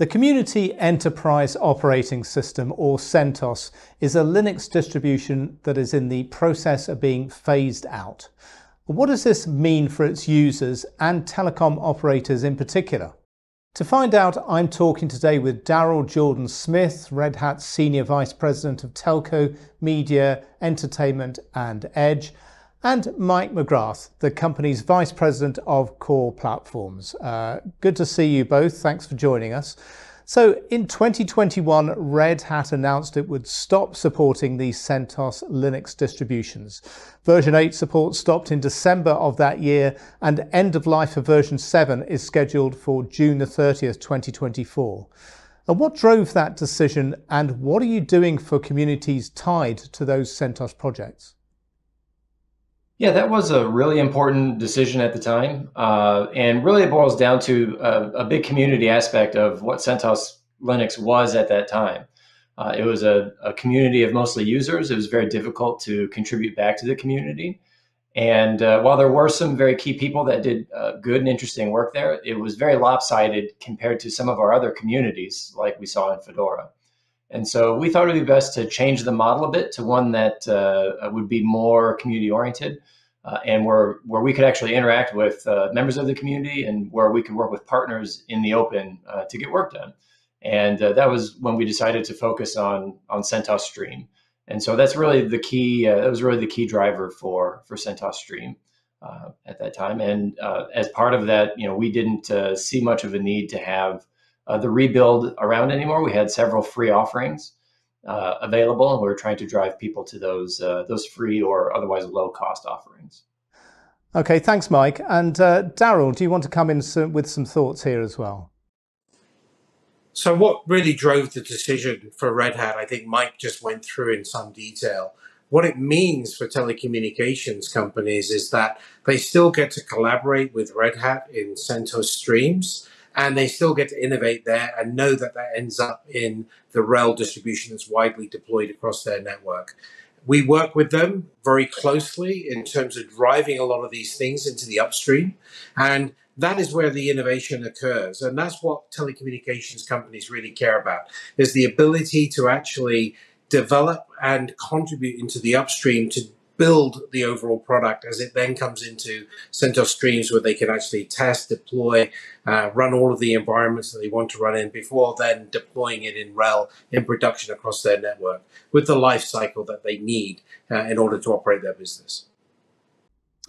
The Community Enterprise Operating System, or CentOS, is a Linux distribution that is in the process of being phased out. What does this mean for its users and telecom operators in particular? To find out, I'm talking today with Darrell Jordan Smith, Red Hat Senior Vice President of Telco, Media, Entertainment and Edge, and Mike McGrath, the company's Vice President of Core Platforms. Uh, good to see you both. Thanks for joining us. So in 2021, Red Hat announced it would stop supporting the CentOS Linux distributions. Version 8 support stopped in December of that year and end of life for version 7 is scheduled for June the 30th, 2024. And what drove that decision and what are you doing for communities tied to those CentOS projects? Yeah, that was a really important decision at the time. Uh, and really it boils down to a, a, big community aspect of what CentOS Linux was at that time. Uh, it was a, a, community of mostly users. It was very difficult to contribute back to the community. And uh, while there were some very key people that did uh, good and interesting work there, it was very lopsided compared to some of our other communities, like we saw in Fedora. And so we thought it would be best to change the model a bit to one that uh, would be more community oriented uh, and where, where we could actually interact with uh, members of the community and where we could work with partners in the open uh, to get work done. And uh, that was when we decided to focus on, on CentOS Stream. And so that's really the key, uh, that was really the key driver for, for CentOS Stream. at that time, and as part of that, you know, we didn't see much of a need to have uh, the rebuild around anymore. We had several free offerings uh, available, and we are trying to drive people to those uh, those free or otherwise low cost offerings. Okay, thanks, Mike. And uh, Darrell, do you want to come in some, with some thoughts here as well? So, what really drove the decision for Red Hat? I think Mike just went through in some detail. What it means for telecommunications companies is that they still get to collaborate with Red Hat in CentOS streams and they still get to innovate there and know that that ends up in the RHEL distribution that's widely deployed across their network. We work with them very closely in terms of driving a lot of these things into the upstream. And that is where the innovation occurs. And that's what telecommunications companies really care about is the ability to actually develop and contribute into the upstream to build the overall product as it then comes into CentOS streams where they can actually test, deploy, uh, run all of the environments that they want to run in before then deploying it in RHEL in production across their network with the life cycle that they need uh, in order to operate their business.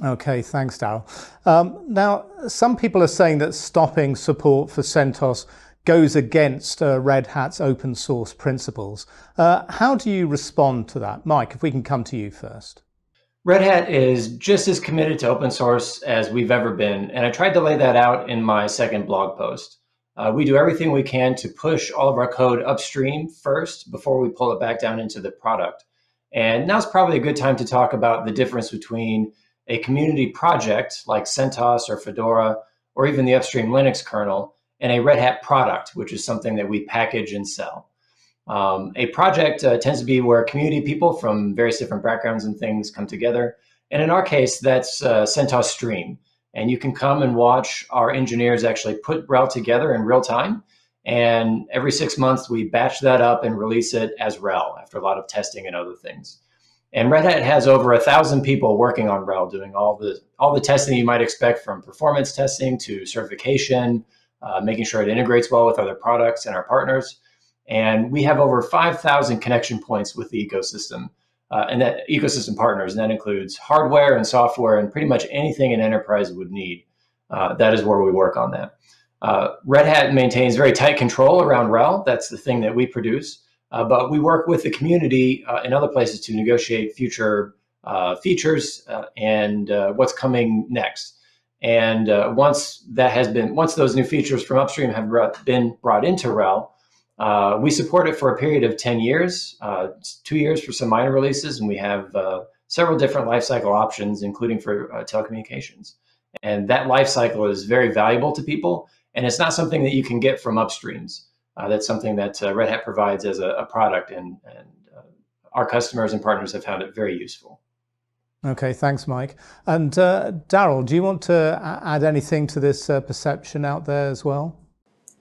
Okay, thanks, Darrell. Um, now, some people are saying that stopping support for CentOS goes against uh, Red Hat's open source principles. Uh, how do you respond to that? Mike, if we can come to you first. Red Hat is just as committed to open source as we've ever been, and I tried to lay that out in my second blog post. Uh, we do everything we can to push all of our code upstream first before we pull it back down into the product. And now's probably a good time to talk about the difference between a community project like CentOS or Fedora, or even the upstream Linux kernel, and a Red Hat product, which is something that we package and sell. Um, a project uh, tends to be where community people from various different backgrounds and things come together. And in our case, that's uh, CentOS Stream. And you can come and watch our engineers actually put RHEL together in real time. And every six months, we batch that up and release it as RHEL after a lot of testing and other things. And Red Hat has over a thousand people working on RHEL, doing all the all the testing you might expect from performance testing to certification, uh, making sure it integrates well with other products and our partners. And we have over 5,000 connection points with the ecosystem uh, and that ecosystem partners. And that includes hardware and software and pretty much anything an enterprise would need. Uh, that is where we work on that. Uh, Red Hat maintains very tight control around RHEL. That's the thing that we produce. Uh, but we work with the community uh, in other places to negotiate future uh, features and what's coming next. And once that has been, once those new features from upstream have been brought into RHEL, uh, we support it for a period of 10 years, uh, two years for some minor releases, and we have uh, several different lifecycle options, including for uh, telecommunications. And that lifecycle is very valuable to people, and it's not something that you can get from upstreams. Uh, that's something that uh, Red Hat provides as a, a product, and, and our customers and partners have found it very useful. Okay, thanks, Mike. And Darrell, do you want to add anything to this perception out there as well?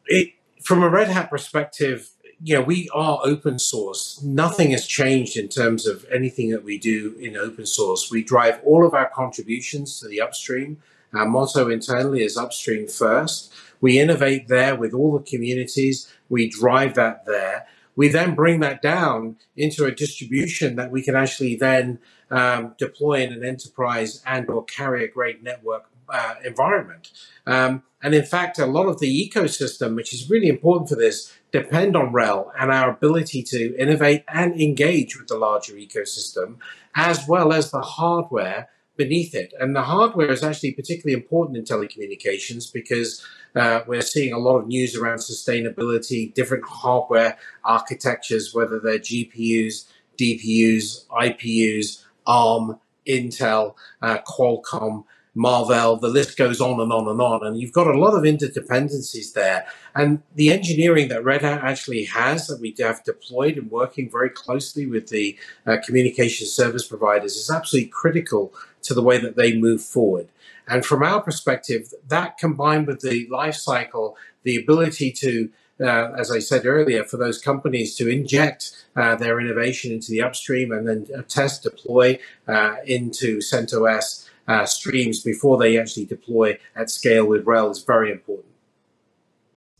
It from a Red Hat perspective, you know, we are open source. Nothing has changed in terms of anything that we do in open source. We drive all of our contributions to the upstream. Our motto internally is upstream first. We innovate there with all the communities. We drive that there. We then bring that down into a distribution that we can actually then um, deploy in an enterprise and or carrier grade network uh, environment. Um, and in fact, a lot of the ecosystem, which is really important for this, depend on RHEL and our ability to innovate and engage with the larger ecosystem, as well as the hardware beneath it. And the hardware is actually particularly important in telecommunications because uh, we're seeing a lot of news around sustainability, different hardware architectures, whether they're GPUs, DPUs, IPUs, ARM, Intel, uh, Qualcomm, Marvell, the list goes on and on and on. And you've got a lot of interdependencies there. And the engineering that Red Hat actually has that we have deployed and working very closely with the uh, communication service providers is absolutely critical to the way that they move forward. And from our perspective, that combined with the life cycle, the ability to uh, as I said earlier, for those companies to inject uh, their innovation into the upstream and then uh, test, deploy uh, into CentOS uh, streams before they actually deploy at scale with RHEL is very important.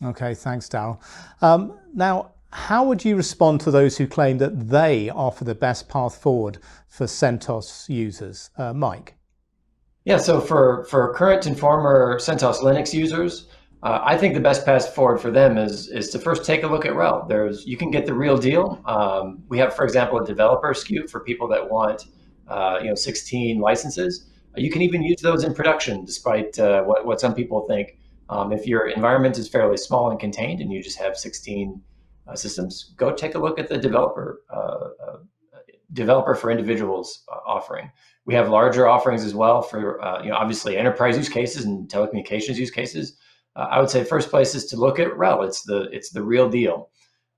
Okay, thanks, Darrell. Um, now, how would you respond to those who claim that they offer the best path forward for CentOS users? Uh, Mike? Yeah, so for, for current and former CentOS Linux users, uh, I think the best path forward for them is is to first take a look at RHEL. There's you can get the real deal. Um, we have, for example, a developer SKU for people that want uh, you know 16 licenses. You can even use those in production, despite uh, what, what some people think. Um, if your environment is fairly small and contained and you just have 16 uh, systems, go take a look at the developer uh, uh developer for individuals uh, offering. We have larger offerings as well for uh, you know obviously enterprise use cases and telecommunications use cases. I would say first place is to look at RHEL. It's the it's the real deal.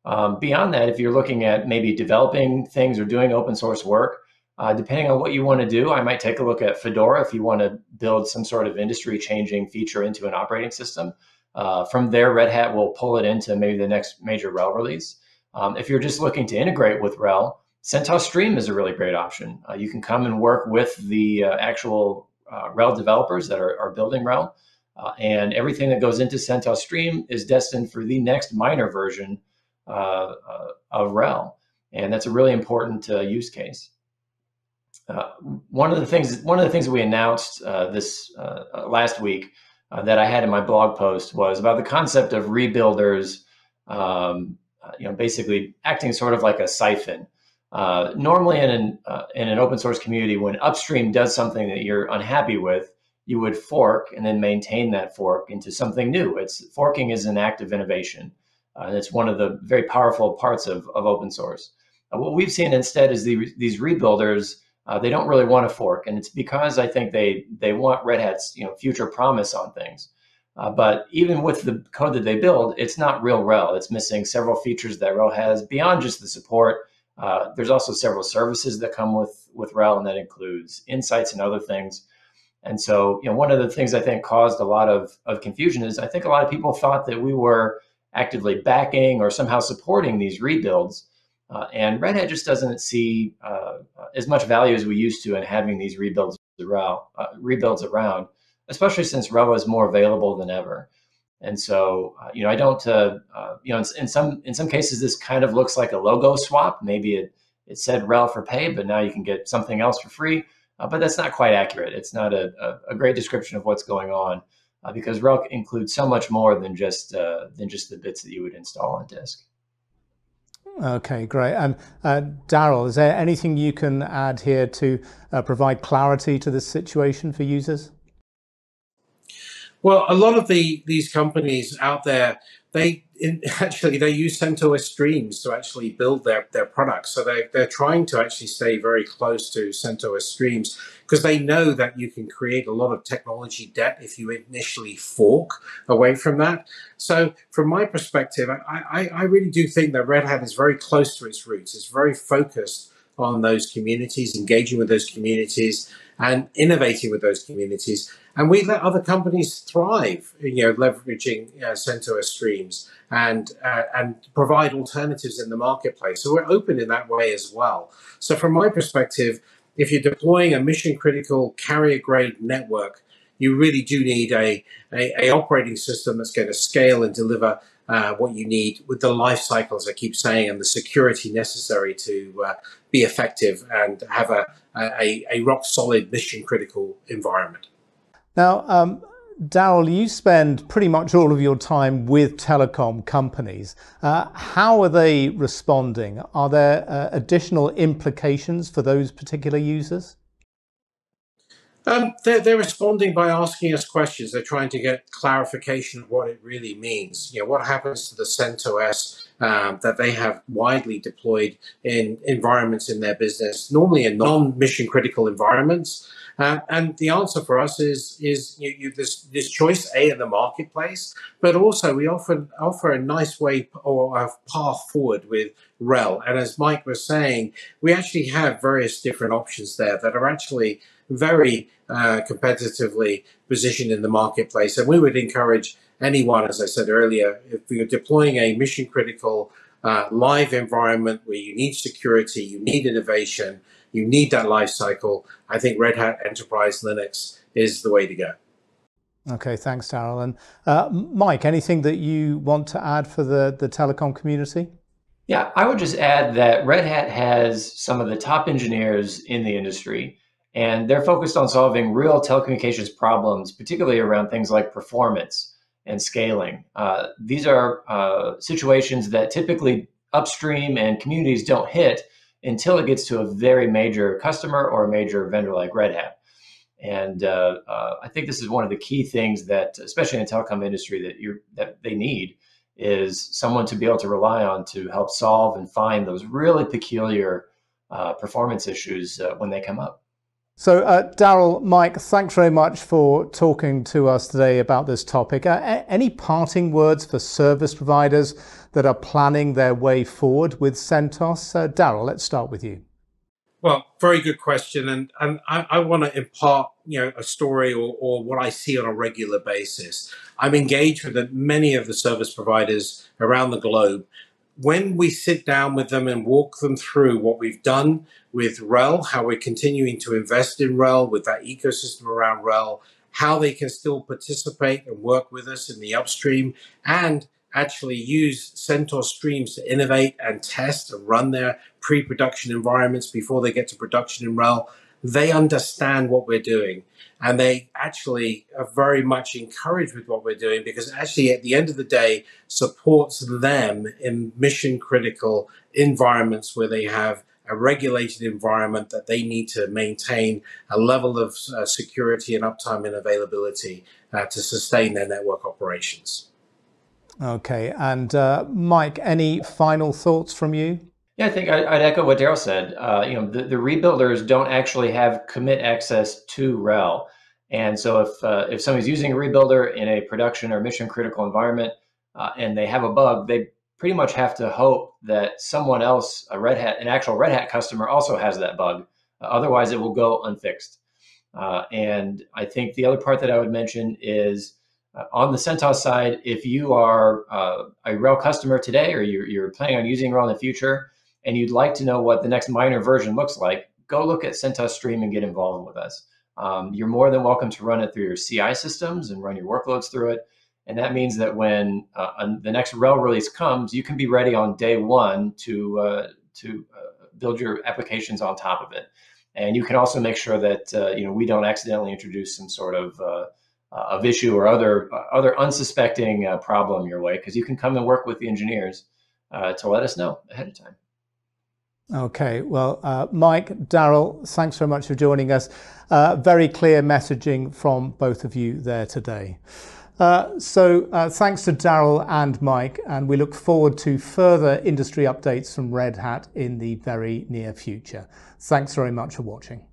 Um, beyond that, if you're looking at maybe developing things or doing open source work, uh, depending on what you want to do, I might take a look at Fedora if you want to build some sort of industry changing feature into an operating system. Uh, from there, Red Hat will pull it into maybe the next major RHEL release. Um, if you're just looking to integrate with RHEL, CentOS Stream is a really great option. Uh, you can come and work with the uh, actual uh, RHEL developers that are, are building RHEL. Uh, and everything that goes into CentOS Stream is destined for the next minor version of RHEL. And that's a really important use case. Uh, one of the things one of the things that we announced uh, this uh, uh last week uh, that I had in my blog post was about the concept of rebuilders, um, uh, you know, basically acting sort of like a siphon. normally, in an in an open source community, when upstream does something that you're unhappy with, you would fork and then maintain that fork into something new. It's forking is an act of innovation, and it's one of the very powerful parts of, of open source. what we've seen instead is the, these rebuilders uh, they don't really want a fork, and it's because I think they they want Red Hat's you know future promise on things. Uh, but even with the code that they build, it's not real RHEL. It's missing several features that RHEL has beyond just the support. Uh, there's also several services that come with with RHEL, and that includes insights and other things. And so, you know, one of the things I think caused a lot of, of confusion is I think a lot of people thought that we were actively backing or somehow supporting these rebuilds. Uh, and Red Hat just doesn't see uh, as much value as we used to in having these rebuilds around, uh, rebuilds around, especially since RHEL is more available than ever. And so, uh, you know, I don't, uh, uh, you know, in, in, some in some cases, this kind of looks like a logo swap. Maybe it it said RHEL for pay, but now you can get something else for free. but that's not quite accurate. It's not a, a, a great description of what's going on because RHEL includes so much more than just than just the bits that you would install on disk. Okay, great. And uh, Darrell, is there anything you can add here to uh, provide clarity to this situation for users? Well, a lot of the these companies out there, they in, actually they use CentOS streams to actually build their, their products. So they, they're trying to actually stay very close to CentOS streams because they know that you can create a lot of technology debt if you initially fork away from that. So from my perspective, I, I, I really do think that Red Hat is very close to its roots. It's very focused on those communities, engaging with those communities and innovating with those communities. And we let other companies thrive, you know, leveraging uh, CentOS streams and uh, and provide alternatives in the marketplace. So we're open in that way as well. So from my perspective, if you're deploying a mission critical carrier grade network, you really do need a, a, a operating system that's going to scale and deliver uh, what you need with the life cycles, I keep saying, and the security necessary to uh, be effective and have a, a, a rock solid mission critical environment. Now, um, Darrell, you spend pretty much all of your time with telecom companies. Uh, how are they responding? Are there uh, additional implications for those particular users? Um, they're, they're responding by asking us questions. They're trying to get clarification of what it really means. You know, what happens to the CentOS um, that they have widely deployed in environments in their business, normally in non-mission critical environments. Uh, and the answer for us is is you, you, this this choice A in the marketplace, but also we often offer a nice way or a path forward with RHEL. And as Mike was saying, we actually have various different options there that are actually very uh, competitively positioned in the marketplace. And we would encourage anyone, as I said earlier, if you're deploying a mission critical uh, live environment where you need security, you need innovation, you need that life cycle, I think Red Hat Enterprise Linux is the way to go. Okay, thanks, Darrell. And uh, Mike, anything that you want to add for the, the telecom community? Yeah, I would just add that Red Hat has some of the top engineers in the industry and they're focused on solving real telecommunications problems, particularly around things like performance and scaling. Uh, these are uh, situations that typically upstream and communities don't hit until it gets to a very major customer or a major vendor like Red Hat. And uh, uh I think this is one of the key things that, especially in the telecom industry, that you that they need is someone to be able to rely on to help solve and find those really peculiar uh, performance issues uh, when they come up. So, uh, Darrell, Mike, thanks very much for talking to us today about this topic. Uh, any parting words for service providers that are planning their way forward with CentOS? Uh, Darrell, let's start with you. Well, very good question, and and I, I want to impart you know a story or, or what I see on a regular basis. I'm engaged with many of the service providers around the globe, when we sit down with them and walk them through what we've done with RHEL, how we're continuing to invest in RHEL with that ecosystem around RHEL, how they can still participate and work with us in the upstream and actually use CentOS streams to innovate and test and run their pre-production environments before they get to production in RHEL. They understand what we're doing and they actually are very much encouraged with what we're doing because actually at the end of the day supports them in mission critical environments where they have a regulated environment that they need to maintain a level of uh, security and uptime and availability uh, to sustain their network operations. Okay, and uh, Mike, any final thoughts from you? Yeah, I think I, would echo what Darrell said. Uh, you know, the, the, rebuilders don't actually have commit access to RHEL. And so if, uh, if somebody's using a rebuilder in a production or mission critical environment uh, and they have a bug, they pretty much have to hope that someone else, a Red Hat, an actual Red Hat customer also has that bug. Uh, otherwise, it will go unfixed. Uh, and I think the other part that I would mention is uh, on the CentOS side, if you are uh, a RHEL customer today or you're, you're planning on using RHEL in the future, and you'd like to know what the next minor version looks like, go look at CentOS Stream and get involved with us. Um, you're more than welcome to run it through your CI systems and run your workloads through it. And that means that when uh, the next RHEL release comes, you can be ready on day one to uh, to uh, build your applications on top of it. And you can also make sure that uh, you know we don't accidentally introduce some sort of uh, of issue or other other unsuspecting uh, problem your way, because you can come and work with the engineers to let us know ahead of time. Okay, well, uh, Mike, Darrell, thanks very much for joining us. Uh, very clear messaging from both of you there today. Uh, so uh, thanks to Darrell and Mike, and we look forward to further industry updates from Red Hat in the very near future. Thanks very much for watching.